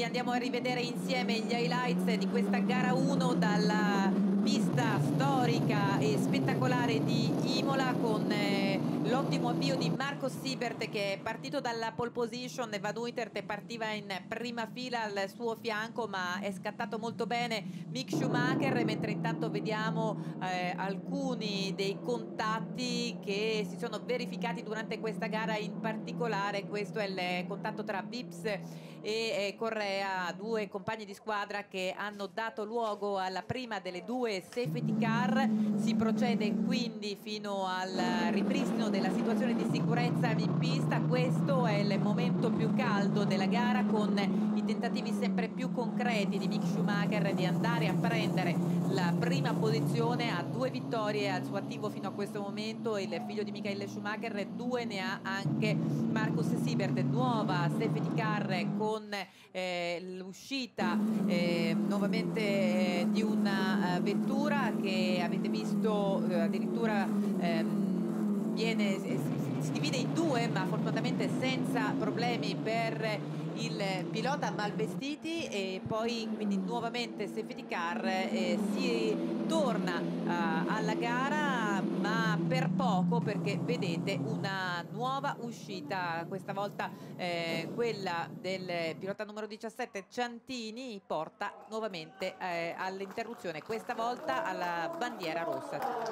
Andiamo a rivedere insieme gli highlights di questa gara 1 dalla pista storica e spettacolare di Imola con eh, l'ottimo avvio di Marco Siebert che è partito dalla pole position Van Uitert partiva in prima fila al suo fianco ma è scattato molto bene Mick Schumacher mentre intanto vediamo eh, alcuni dei contatti che si sono verificati durante questa gara. In particolare questo è il contatto tra Vips e eh, Correa due compagni di squadra che hanno dato luogo alla prima delle due safety car. Si procede quindi fino al ripristino della situazione di sicurezza in pista questo è il momento più caldo della gara con i tentativi sempre più concreti di Mick Schumacher di andare a prendere la prima posizione ha due vittorie al suo attivo fino a questo momento. Il figlio di Michael Schumacher due ne ha anche Marcus Siebert nuova safety car con eh, l'uscita eh, nuovamente eh, di una vettura vettura che avete visto eh, addirittura ehm, viene, si divide in due ma fortunatamente senza problemi per il pilota malvestiti e poi quindi nuovamente safety car eh, si torna eh, alla gara ma per poco perché vedete una nuova uscita questa volta eh, quella del pilota numero 17 Ciantini porta nuovamente eh, all'interruzione questa volta alla bandiera rossa